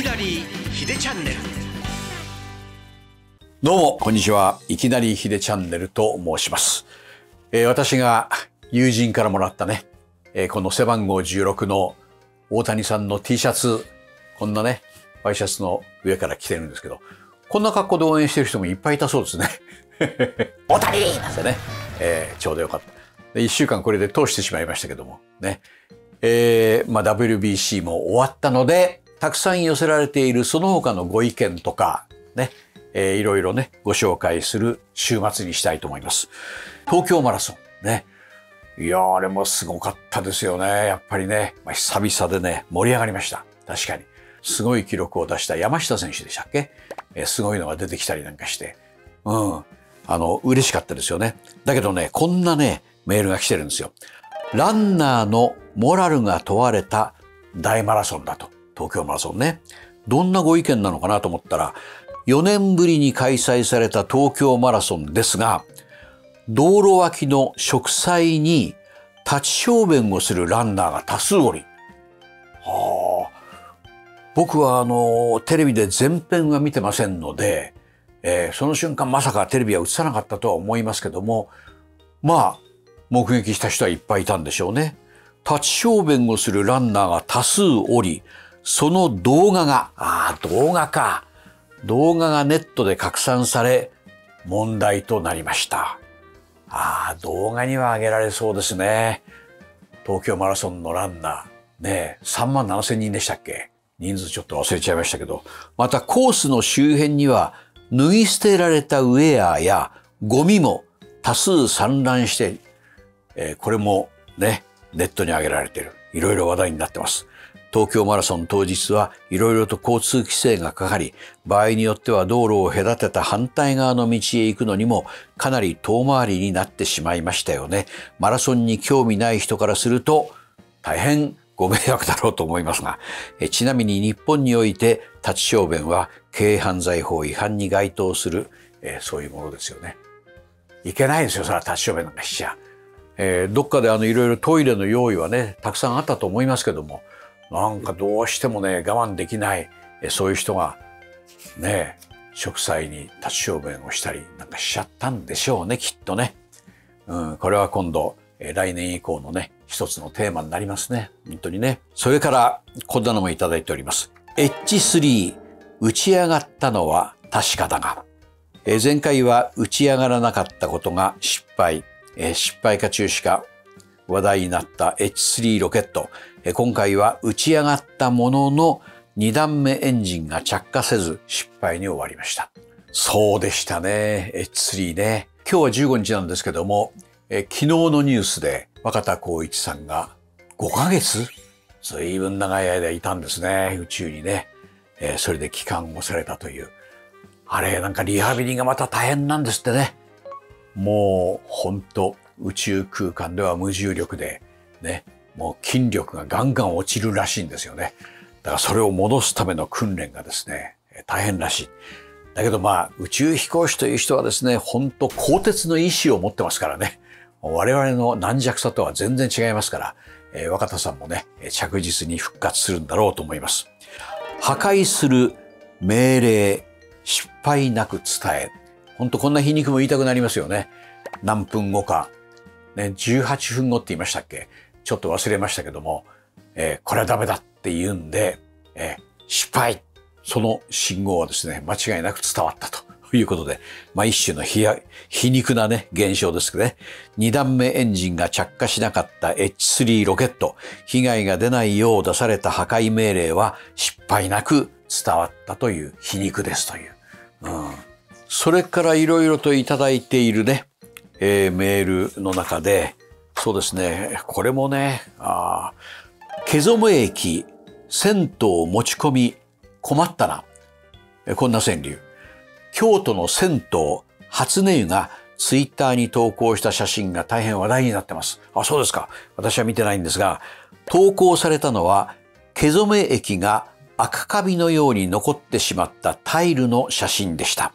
きなり秀チャンネルどうも、こんにちは。いきなりヒデチャンネルと申します。えー私が友人からもらったね、えーこの背番号16の大谷さんの T シャツ、こんなね、ワイシャツの上から着てるんですけど、こんな格好で応援してる人もいっぱいいたそうですね。大谷なんてね、えーちょうどよかった。で、一週間これで通してしまいましたけども、ね。えーまあ、WBC も終わったので、たくさん寄せられているその他のご意見とか、ね、えーいろいろね、ご紹介する週末にしたいと思います。東京マラソン、ね。いや、あれもすごかったですよね。やっぱりね、まあ、久々でね、盛り上がりました。確かに。すごい記録を出した山下選手でしたっけ、えーすごいのが出てきたりなんかして。うん。あの、嬉しかったですよね。だけどね、こんなね、メールが来てるんですよ。ランナーのモラルが問われた大マラソンだと。東京マラソンね。どんなご意見なのかなと思ったら、4年ぶりに開催された東京マラソンですが、道路脇の植栽に立ち小便をするランナーが多数おり。はあ、僕はあの、テレビで全編は見てませんので、えーその瞬間まさかテレビは映さなかったとは思いますけども、まあ、目撃した人はいっぱいいたんでしょうね。立ち小便をするランナーが多数おり、その動画が、ああ、動画か。動画がネットで拡散され、問題となりました。ああ、動画には上げられそうですね。東京マラソンのランナー、ねえ、3万7千人でしたっけ？人数ちょっと忘れちゃいましたけど。またコースの周辺には、脱ぎ捨てられたウェアやゴミも多数散乱して、えーこれもね、ネットに上げられてる。いろいろ話題になってます。東京マラソン当日はいろいろと交通規制がかかり、場合によっては道路を隔てた反対側の道へ行くのにもかなり遠回りになってしまいましたよね。マラソンに興味ない人からすると大変ご迷惑だろうと思いますが、ちなみに日本において立ち小便は軽犯罪法違反に該当する、えーそういうものですよね。いけないですよ、それは立ち小便なんかしちゃ。えーどっかであのいろいろトイレの用意はね、たくさんあったと思いますけども、なんかどうしてもね、我慢できない、そういう人が、ね、植栽に立ち小便をしたりなんかしちゃったんでしょうね、きっとね。うん、これは今度、来年以降のね、一つのテーマになりますね。本当にね。それから、こんなのもいただいております。H3、打ち上がったのは確かだが、え前回は打ち上がらなかったことが失敗、え失敗か中止か話題になった H3 ロケット。今回は打ち上がったものの2段目エンジンが着火せず失敗に終わりました。そうでしたね。H3 ね。今日は15日なんですけども、え昨日のニュースで若田光一さんが5ヶ月ずいぶん長い間いたんですね。宇宙にね。えそれで帰還をされたという。あれ、なんかリハビリがまた大変なんですってね。もう、ほんと、宇宙空間では無重力で、ね、もう筋力がガンガン落ちるらしいんですよね。だからそれを戻すための訓練がですね、大変らしい。だけどまあ、宇宙飛行士という人はですね、本当鋼鉄の意志を持ってますからね。我々の軟弱さとは全然違いますから、えー若田さんもね、着実に復活するんだろうと思います。破壊する命令、失敗なく伝え。本当こんな皮肉も言いたくなりますよね。何分後か。ね、18分後って言いましたっけ？ちょっと忘れましたけども、えーこれはダメだって言うんで、えー失敗。その信号はですね、間違いなく伝わったということで、まあ一種の皮皮肉なね、現象ですけどね。二段目エンジンが着火しなかった H3 ロケット。被害が出ないよう出された破壊命令は失敗なく伝わったという皮肉ですという。うん、それからいろいろといただいているね、えーメールの中で、そうですね、これもね、あ毛染駅、銭湯持ち込み、困ったな。こんな川柳。京都の銭湯、初音湯がツイッターに投稿した写真が大変話題になってます。あ、そうですか。私は見てないんですが、投稿されたのは、毛染液が赤カビのように残ってしまったタイルの写真でした。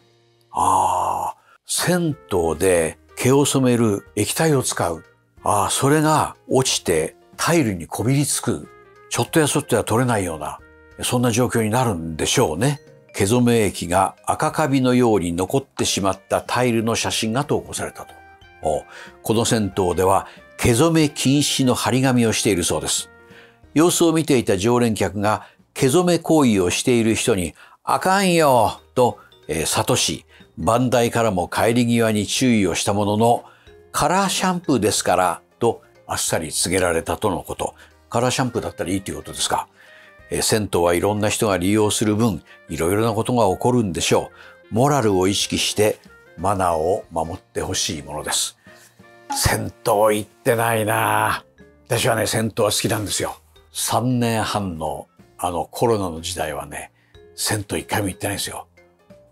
ああ、銭湯で毛を染める液体を使う。ああ、それが落ちてタイルにこびりつく。ちょっとやそっとや取れないようなそんな状況になるんでしょうね。毛染め液が赤カビのように残ってしまったタイルの写真が投稿されたと。この銭湯では毛染め禁止の張り紙をしているそうです。様子を見ていた常連客が毛染め行為をしている人にあかんよと、えー、諭し、番台からも帰り際に注意をしたものの、カラーシャンプーですからとあっさり告げられたとのこと。カラーシャンプーだったらいいということですか？え、銭湯はいろんな人が利用する分、いろいろなことが起こるんでしょう。モラルを意識してマナーを守ってほしいものです。銭湯行ってないな私はね、銭湯は好きなんですよ。3年半のあのコロナの時代はね、銭湯一回も行ってないんですよ。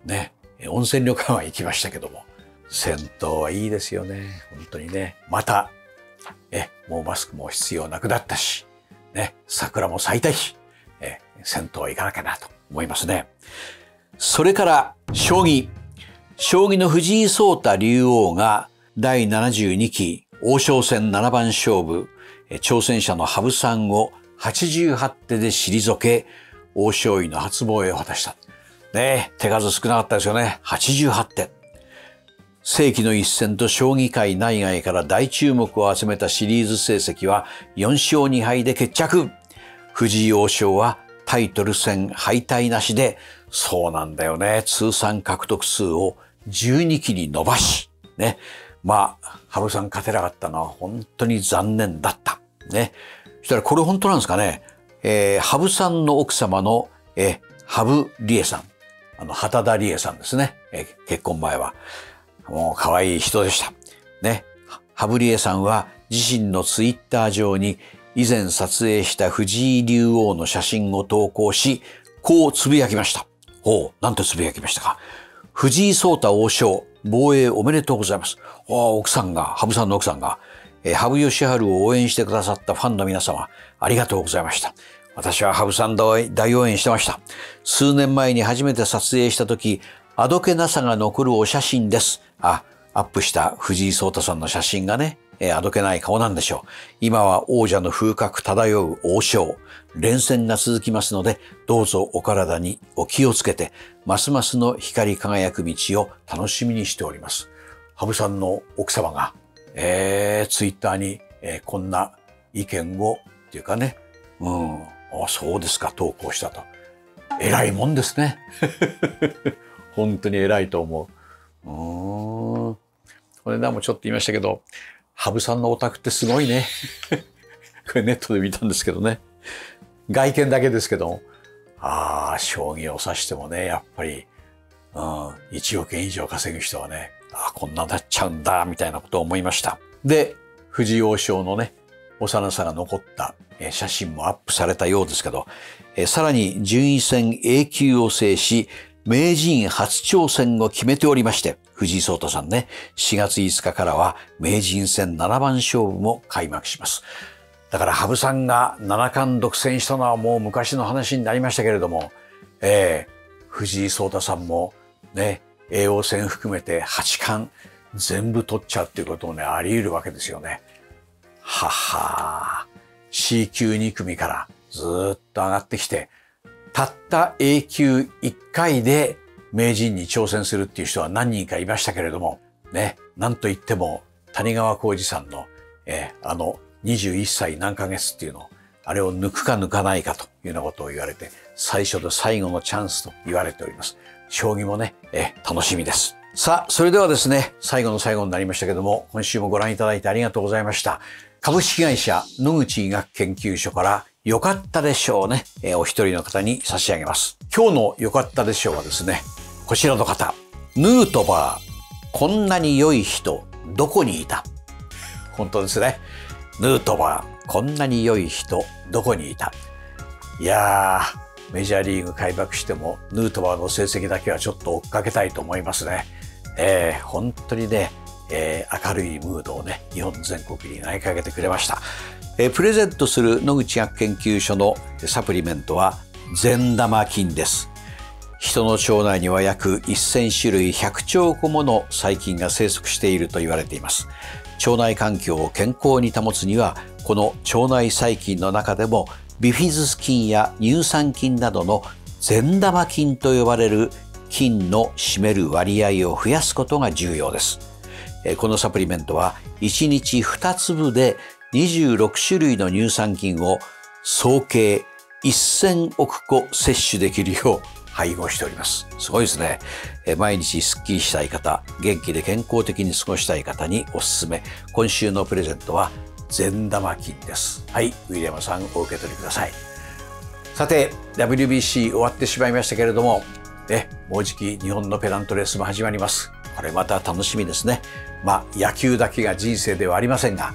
ね。温泉旅館は行きましたけども。銭湯はいいですよね。本当にね。また、え、もうマスクも必要なくなったし、ね、桜も咲いたし、え、銭湯行かなきゃなと思いますね。それから、将棋。将棋の藤井聡太竜王が第72期王将戦七番勝負、挑戦者の羽生さんを88手で退け、王将位の初防衛を果たした。ね手数少なかったですよね。88手。世紀の一戦と将棋界内外から大注目を集めたシリーズ成績は4勝2敗で決着。藤井王将はタイトル戦敗退なしで、そうなんだよね。通算獲得数を12期に伸ばし、ね。まあ、羽生さん勝てなかったのは本当に残念だった。ね。そしたらこれ本当なんですかね。えー、羽生さんの奥様の、えー、羽生理恵さん。あの、畑田理恵さんですね。え、結婚前は。もう可愛い人でした。ね。羽生理恵さんは自身のツイッター上に以前撮影した藤井竜王の写真を投稿し、こうつぶやきました。おう、なんてつぶやきましたか。藤井聡太王将、防衛おめでとうございます。奥さんが、羽生さんの奥さんが、えー、羽生善治を応援してくださったファンの皆様、ありがとうございました。私は羽生さん大応援してました。数年前に初めて撮影した時、あどけなさが残るお写真です。あ、アップした藤井聡太さんの写真がね、えー、あどけない顔なんでしょう。今は王者の風格漂う王将。連戦が続きますので、どうぞお体にお気をつけて、ますますの光り輝く道を楽しみにしております。羽生さんの奥様が、えー、ツイッターに、えー、こんな意見を、っていうかね、うん、あそうですか、投稿したと。偉いもんですね。本当に偉いと思う。うん。これでもちょっと言いましたけど、羽生さんのオタクってすごいね。これネットで見たんですけどね。外見だけですけど、ああ、将棋を指してもね、やっぱり、うん、1億円以上稼ぐ人はね、ああ、こんななっちゃうんだ、みたいなことを思いました。で、藤井王将のね、幼さが残った写真もアップされたようですけど、さらに順位戦 A 級を制し、名人初挑戦を決めておりまして、藤井聡太さんね、4月5日からは名人戦7番勝負も開幕します。だから羽生さんが七冠独占したのはもう昔の話になりましたけれども、えー、藤井聡太さんもね、叡王戦含めて八冠全部取っちゃうっていうこともね、あり得るわけですよね。はは C 級2組からずっと上がってきて、たった A 級1回で名人に挑戦するっていう人は何人かいましたけれども、ね、なんといっても谷川浩二さんの、えー、あの21歳何ヶ月っていうのあれを抜くか抜かないかというようなことを言われて、最初と最後のチャンスと言われております。将棋もね、え楽しみです。さあ、それではですね、最後の最後になりましたけども、今週もご覧いただいてありがとうございました。株式会社野口医学研究所から良かったでしょうね、えお一人の方に差し上げます。今日の良かったでしょうはですね、こちらの方、ヌートバー、こんなに良い人、どこにいた？本当ですね。ヌートバー、こんなに良い人、どこにいた？いやー、メジャーリーグ開幕しても、ヌートバーの成績だけはちょっと追っかけたいと思いますね。えー、本当にね、えー、明るいムードをね、日本全国に投げかけてくれました。えー、プレゼントする野口学研究所のサプリメントは、善玉菌です。人の腸内には約1000種類100兆個もの細菌が生息していると言われています。腸内環境を健康に保つにはこの腸内細菌の中でもビフィズス菌や乳酸菌などの善玉菌と呼ばれる菌の占める割合を増やすことが重要です。このサプリメントは1日2粒で26種類の乳酸菌を総計1000億個摂取できるよう配合しております。すごいですね。毎日スッキリしたい方、元気で健康的に過ごしたい方におすすめ。今週のプレゼントは善玉菌です。はい、ウィリアムさんお受け取りください。さて、WBC 終わってしまいましたけれども、ね、もうじき日本のペナントレースも始まります。これまた楽しみですね。まあ、野球だけが人生ではありませんが、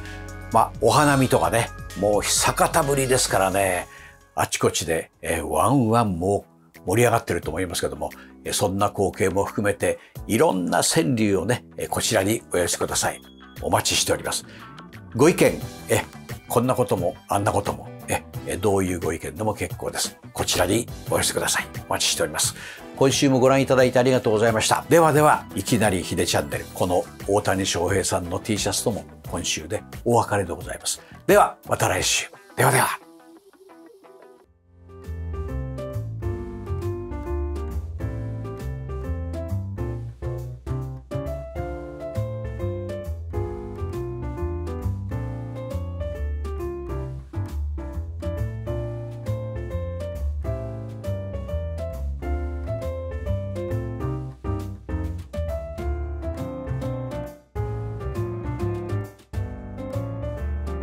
まあ、お花見とかね、もう久方ぶりですからね、あちこちで、えー、ワンワンも盛り上がってると思いますけども、そんな光景も含めて、いろんな川柳をね、こちらにお寄せください。お待ちしております。ご意見、え、こんなことも、あんなことも、え、どういうご意見でも結構です。こちらにお寄せください。お待ちしております。今週もご覧いただいてありがとうございました。ではでは、いきなりヒデチャンネル、この大谷翔平さんの T シャツとも今週でお別れでございます。では、また来週。ではでは。